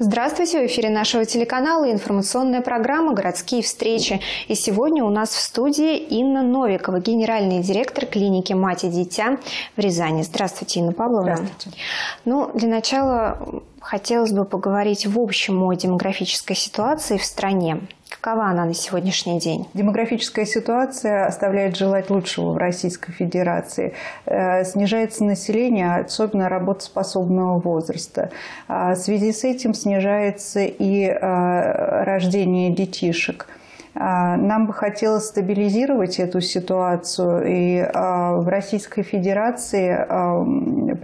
Здравствуйте! В эфире нашего телеканала информационная программа «Городские встречи». И сегодня у нас в студии Инна Новикова, генеральный директор клиники «Мать и дитя» в Рязани. Здравствуйте, Инна Павловна. Здравствуйте. Ну, для начала хотелось бы поговорить в общем о демографической ситуации в стране. Какова она на сегодняшний день? Демографическая ситуация оставляет желать лучшего в Российской Федерации. Э, снижается население, особенно работоспособного возраста. А в связи с этим снижается и э, рождение детишек. Нам бы хотелось стабилизировать эту ситуацию, и в Российской Федерации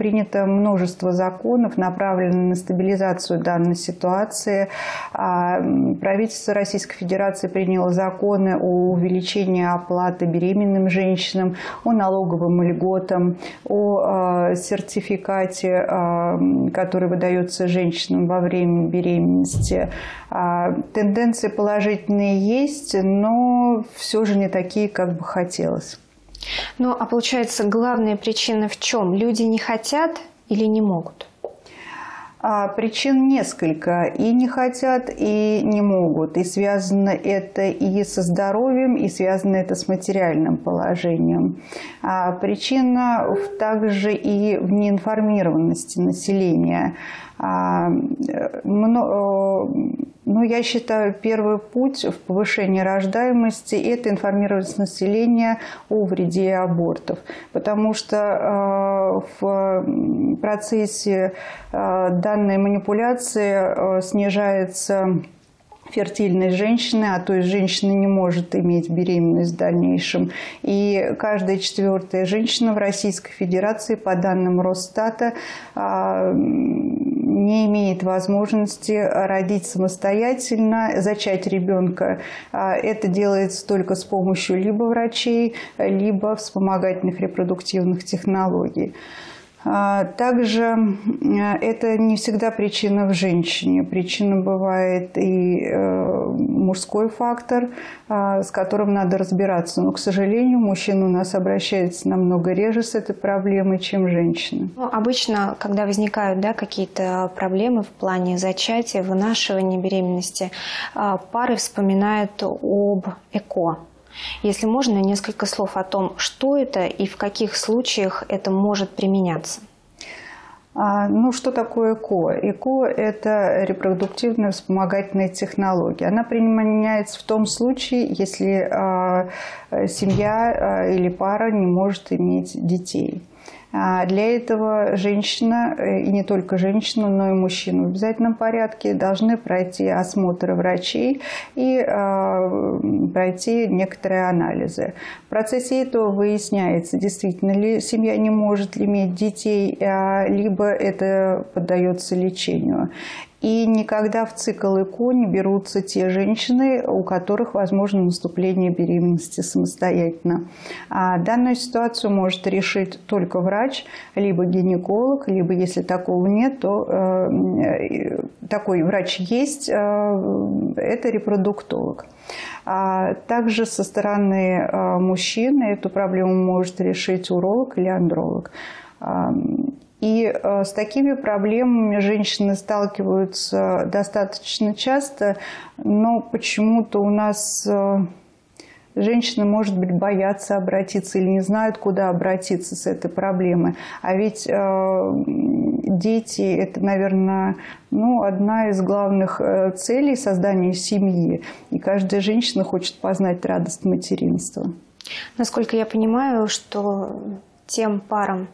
принято множество законов, направленных на стабилизацию данной ситуации. Правительство Российской Федерации приняло законы о увеличении оплаты беременным женщинам, о налоговом льготам, о сертификате, который выдается женщинам во время беременности. Тенденции положительные есть, но все же не такие, как бы хотелось. Ну, а получается, главная причина в чем? Люди не хотят или не могут? А, причин несколько. И не хотят, и не могут. И связано это и со здоровьем, и связано это с материальным положением. А причина также и в неинформированности населения. А, ну, я считаю, первый путь в повышении рождаемости – это информированность населения о вреде абортов. Потому что э, в процессе э, данной манипуляции э, снижается фертильность женщины, а то есть женщина не может иметь беременность в дальнейшем. И каждая четвертая женщина в Российской Федерации, по данным Росстата, не имеет возможности родить самостоятельно, зачать ребенка. А, это делается только с помощью либо врачей, либо вспомогательных репродуктивных технологий. А, также это не всегда причина в женщине. Причина бывает и э, мужской фактор, а, с которым надо разбираться. Но, к сожалению, мужчины у нас обращаются намного реже с этой проблемой, чем женщины. Ну, обычно, когда возникают да, какие-то проблемы в плане зачатия, вынашивания беременности, а, пары вспоминают об ЭКО. Если можно, несколько слов о том, что это и в каких случаях это может применяться. А, ну, что такое ЭКО? ЭКО – это репродуктивная вспомогательная технология. Она применяется в том случае, если а, семья а, или пара не может иметь детей. А для этого женщина, э, и не только женщина, но и мужчина в обязательном порядке должны пройти осмотры врачей и а, пройти некоторые анализы. В процессе этого выясняется, действительно ли семья не может иметь детей, а, либо это поддается лечению. И никогда в цикл ЭКО не берутся те женщины, у которых возможно наступление беременности самостоятельно. А данную ситуацию может решить только врач, либо гинеколог, либо если такого нет, то э, такой врач есть, э, это репродуктолог. А также со стороны э, мужчины эту проблему может решить уролог или андролог. И э, с такими проблемами женщины сталкиваются достаточно часто, но почему-то у нас э, женщины, может быть, боятся обратиться или не знают, куда обратиться с этой проблемой. А ведь э, дети – это, наверное, ну, одна из главных э, целей создания семьи. И каждая женщина хочет познать радость материнства. Насколько я понимаю, что тем парам,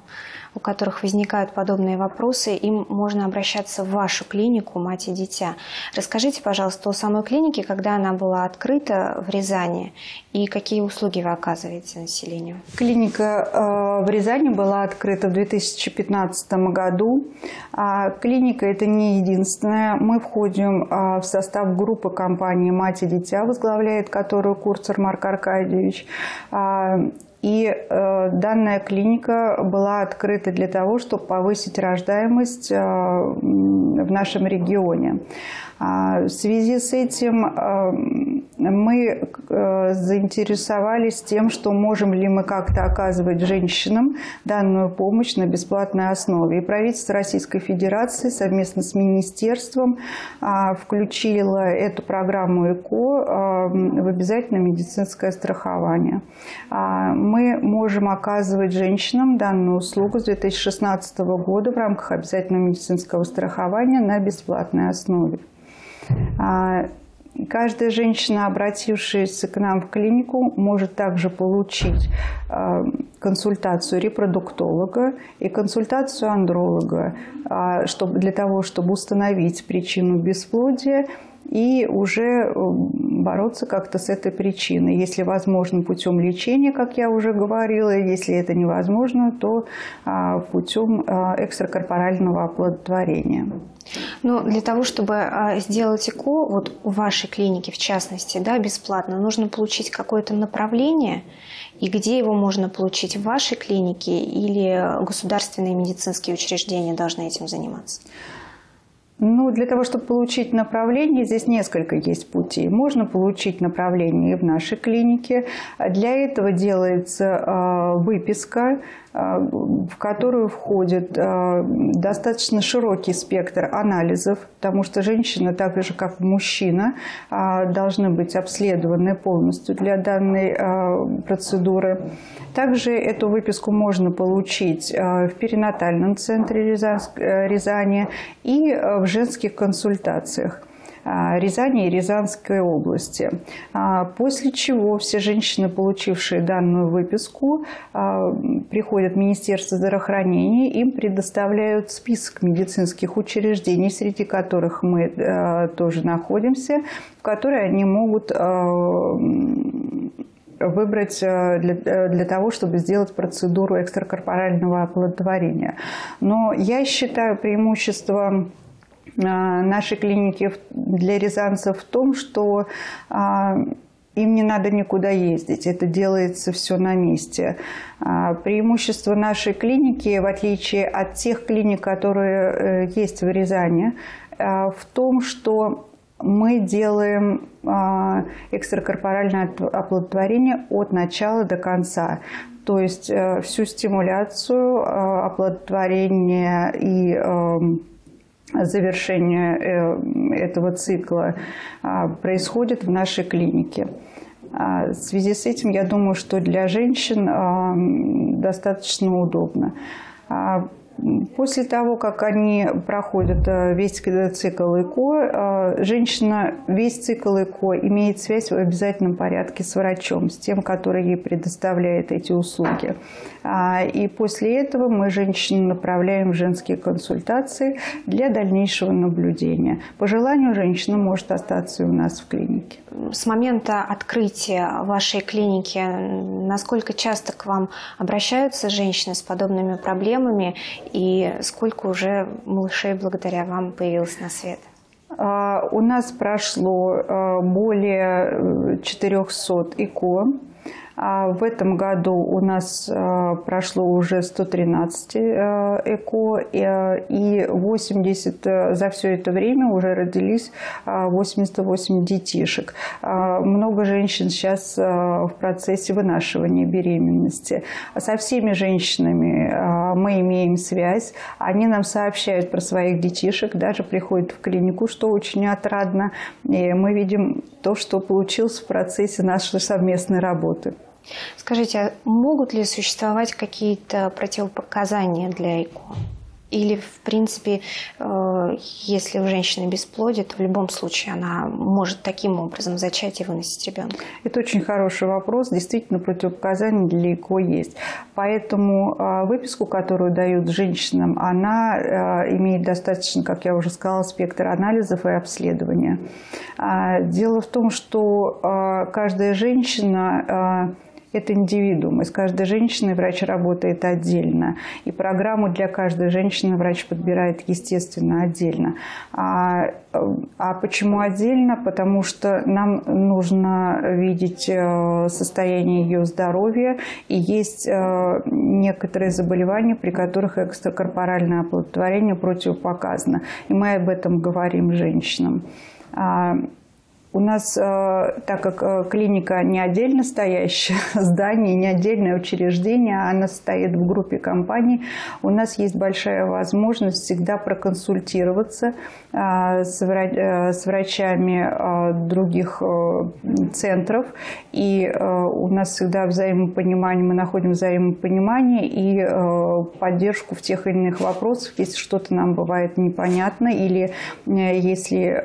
у которых возникают подобные вопросы, им можно обращаться в вашу клинику «Мать и дитя». Расскажите, пожалуйста, о самой клинике, когда она была открыта в Рязани и какие услуги вы оказываете населению. Клиника э, в Рязани была открыта в 2015 году. А клиника – это не единственная. Мы входим э, в состав группы компании «Мать и дитя», возглавляет которую курсор Марк Аркадьевич. А, И э, данная клиника была открыта для того, чтобы повысить рождаемость э, в нашем регионе. А, в связи с этим э, мы э, заинтересовались тем, что можем ли мы как-то оказывать женщинам данную помощь на бесплатной основе. И правительство Российской Федерации совместно с министерством а, включило эту программу ЭКО а, в обязательное медицинское страхование. Мы можем оказывать женщинам данную услугу с 2016 года в рамках обязательного медицинского страхования на бесплатной основе. А, каждая женщина, обратившаяся к нам в клинику, может также получить а, консультацию репродуктолога и консультацию андролога а, чтобы, для того, чтобы установить причину бесплодия и уже бороться как-то с этой причиной. Если возможно, путем лечения, как я уже говорила, если это невозможно, то путем экстракорпорального оплодотворения. Но для того, чтобы а, сделать ЭКО, вот у вашей клиники в частности, да, бесплатно, нужно получить какое-то направление, и где его можно получить в вашей клинике или государственные медицинские учреждения должны этим заниматься? Ну, для того, чтобы получить направление, здесь несколько есть путей. Можно получить направление и в нашей клинике. Для этого делается э, выписка в которую входит э, достаточно широкий спектр анализов, потому что женщина, так же как и мужчина, э, должны быть обследованы полностью для данной процедуры. Также эту выписку можно получить в перинатальном центре Рязани и в женских консультациях. А, Рязани и Рязанской области. А, после чего все женщины, получившие данную выписку, а, приходят в Министерство здравоохранения, им предоставляют список медицинских учреждений, среди которых мы тоже находимся, в которые они могут выбрать для, для того, чтобы сделать процедуру экстракорпорального оплодотворения. Но я считаю преимущество нашей клиники для рязанцев в том, что а, им не надо никуда ездить, это делается все на месте. А, преимущество нашей клиники, в отличие от тех клиник, которые э, есть в Рязани, в том, что мы делаем экстракорпоральное оплодотворение от начала до конца. То есть э, всю стимуляцию, оплодотворения и завершение э, этого цикла а, происходит в нашей клинике. А, в связи с этим, я думаю, что для женщин а, достаточно удобно. После того, как они проходят э, весь цикл ЭКО, э, женщина весь цикл ЭКО имеет связь в обязательном порядке с врачом, с тем, который ей предоставляет эти услуги. А, и после этого мы женщину направляем в женские консультации для дальнейшего наблюдения. По желанию женщина может остаться и у нас в клинике. С момента открытия вашей клиники, насколько часто к вам обращаются женщины с подобными проблемами и сколько уже малышей благодаря вам появилось на свет? А, у нас прошло а, более 400 э, ИКО. А в этом году у нас э, прошло уже 113 э, ЭКО, и 80 э, за все это время уже родились 88 детишек. Много женщин сейчас в процессе вынашивания беременности. Со всеми женщинами мы имеем связь. Они нам сообщают про своих детишек, даже приходят в клинику, что очень отрадно. И мы видим то, что получилось в процессе нашей совместной работы. Скажите, а могут ли существовать какие-то противопоказания для ЭКО? Или, в принципе, э, если у женщины бесплодие, то в любом случае она может таким образом зачать и выносить ребенка? Это очень хороший вопрос. Действительно, противопоказания для ЭКО есть. Поэтому э, выписку, которую дают женщинам, она э, имеет достаточно, как я уже сказала, спектр анализов и обследования. А, дело в том, что каждая женщина это индивидуум. И с каждой женщиной врач работает отдельно. И программу для каждой женщины врач подбирает, естественно, отдельно. А, а почему отдельно? Потому что нам нужно видеть э, состояние ее здоровья. И есть э, некоторые заболевания, при которых экстракорпоральное оплодотворение противопоказано. И мы об этом говорим женщинам. У нас, э, так как э, клиника не отдельно стоящее здание, не отдельное учреждение, она стоит в группе компаний, у нас есть большая возможность всегда проконсультироваться э, с врачами других центров. И у нас всегда взаимопонимание, мы находим взаимопонимание и поддержку в тех или иных вопросах, если что-то нам бывает непонятно или если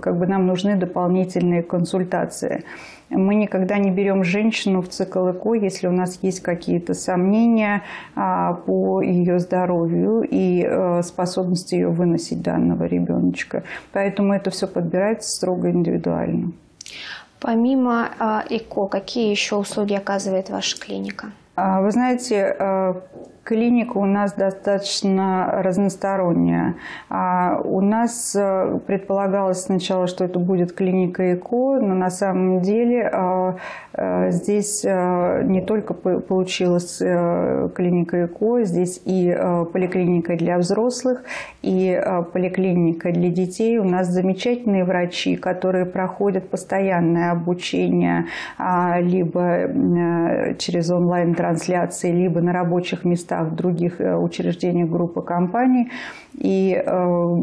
как бы, нам нужны дополнительные дополнительные консультации. Мы никогда не берем женщину в цикл ЭКО, если у нас есть какие-то сомнения а, по ее здоровью и э, способности ее выносить данного ребеночка. Поэтому это все подбирается строго индивидуально. Помимо а, ЭКО, какие еще услуги оказывает ваша клиника? А, вы знаете, клиника у нас достаточно разносторонняя. А, у нас э, предполагалось сначала, что это будет клиника ЭКО, но на самом деле а, э, здесь не только получилась клиника ЭКО, здесь и поликлиника для взрослых, и поликлиника для детей. У нас замечательные врачи, которые проходят постоянное обучение либо через онлайн трансляции, либо на рабочих местах в других э, учреждениях группы компаний. И э,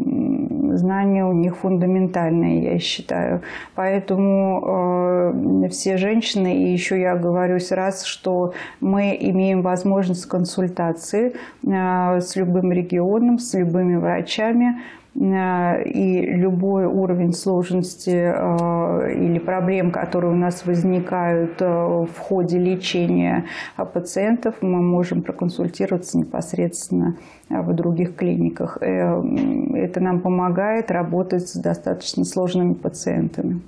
знания у них фундаментальные, я считаю. Поэтому э, все женщины, и еще я говорюсь раз, что мы имеем возможность консультации с любым регионом, с любыми врачами, и любой уровень сложности э, или проблем, которые у нас возникают э, в ходе лечения пациентов, мы можем проконсультироваться непосредственно в других клиниках. Это нам помогает работать с достаточно сложными пациентами.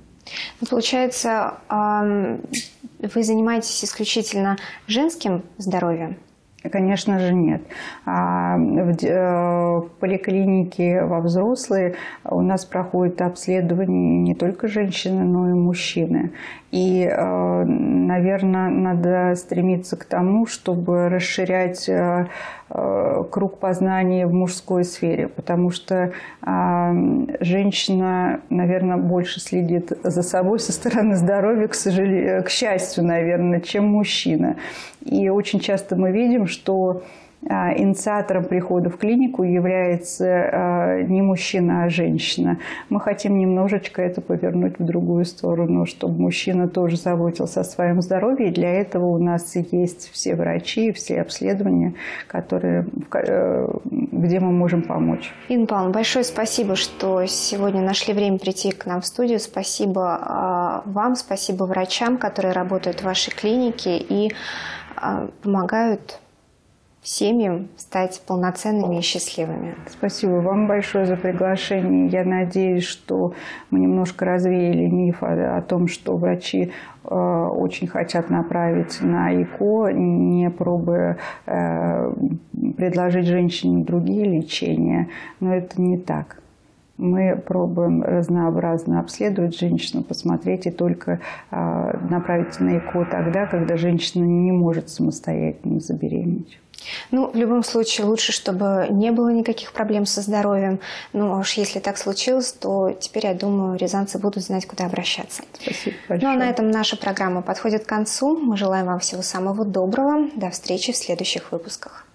Ну, получается, вы занимаетесь исключительно женским здоровьем? Конечно же, нет. А в э, поликлинике во взрослые у нас проходит обследование не только женщины, но и мужчины. И, э, наверное, надо стремиться к тому, чтобы расширять э, круг познания в мужской сфере, потому что женщина, наверное, больше следит за собой со стороны здоровья, к сожалению, к счастью, наверное, чем мужчина. И очень часто мы видим, что а, инициатором прихода в клинику является а, не мужчина, а женщина. Мы хотим немножечко это повернуть в другую сторону, чтобы мужчина тоже заботился о своем здоровье. И для этого у нас есть все врачи, все обследования, которые, э, где мы можем помочь. Инна Павловна, большое спасибо, что сегодня нашли время прийти к нам в студию. Спасибо а, вам, спасибо врачам, которые работают в вашей клинике и помогают семьям стать полноценными и счастливыми. Спасибо вам большое за приглашение. Я надеюсь, что мы немножко развеяли миф о, о том, что врачи э, очень хотят направить на ИКО, не пробуя э, предложить женщине другие лечения. Но это не так. Мы пробуем разнообразно обследовать женщину, посмотреть и только э, направить на ЭКО тогда, когда женщина не может самостоятельно забеременеть. Ну, в любом случае, лучше, чтобы не было никаких проблем со здоровьем. Ну, а уж если так случилось, то теперь, я думаю, рязанцы будут знать, куда обращаться. Спасибо большое. Ну, а на этом наша программа подходит к концу. Мы желаем вам всего самого доброго. До встречи в следующих выпусках.